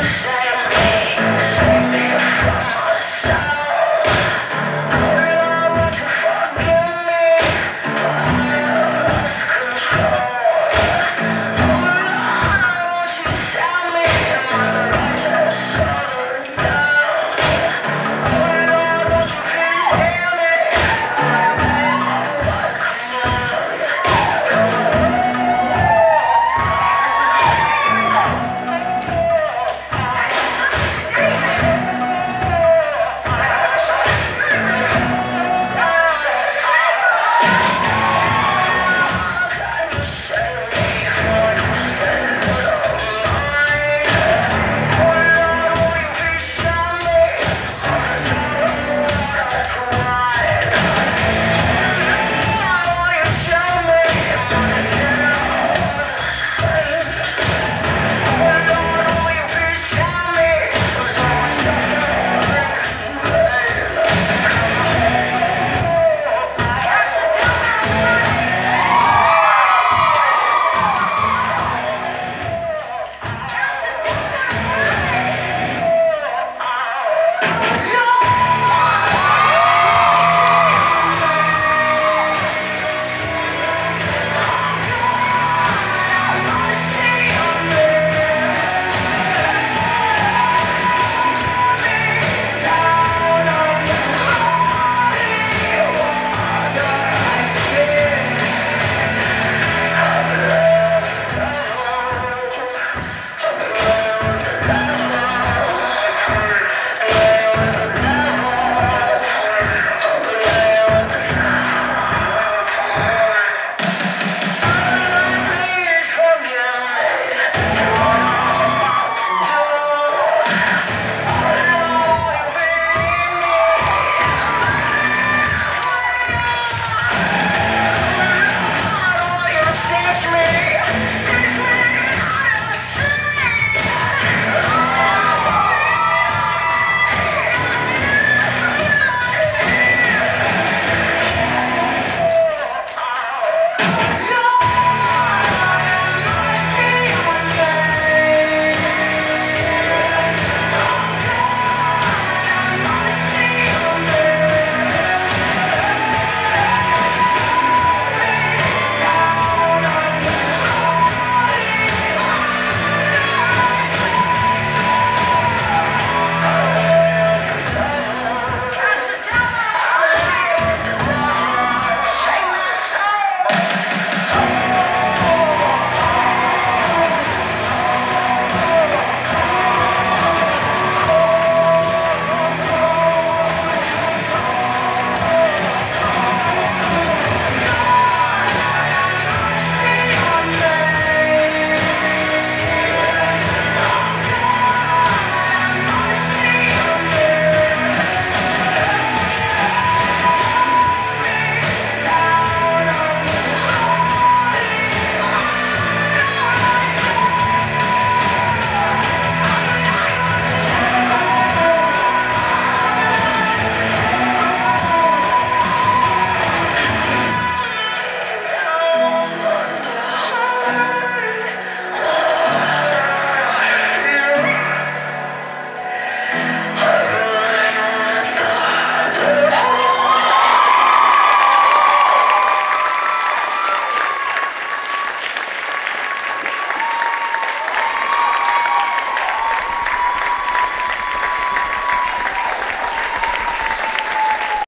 Yeah.